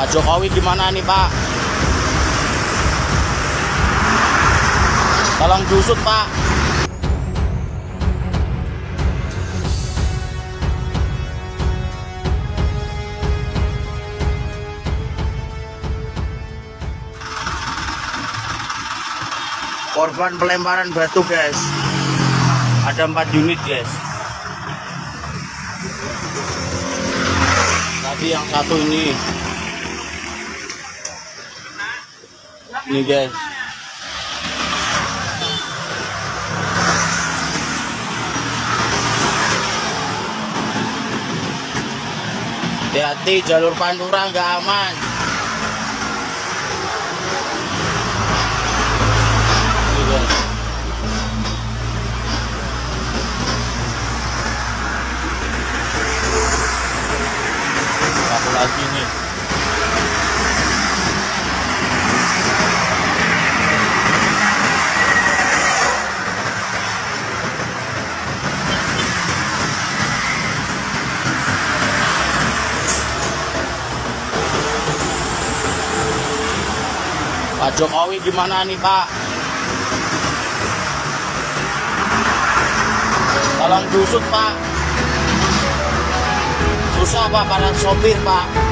Pak Jokowi gimana nih Pak? Tolong diusut Pak. Korban pelemparan batu guys. Ada empat unit guys. Tadi yang satu ini. Ini guys. Hati-hati jalur Pantura nggak aman. Ini guys. Satu lagi nih. Pak Jokowi gimana nih Pak? Tolong diusut Pak. Susah Pak para sopir Pak.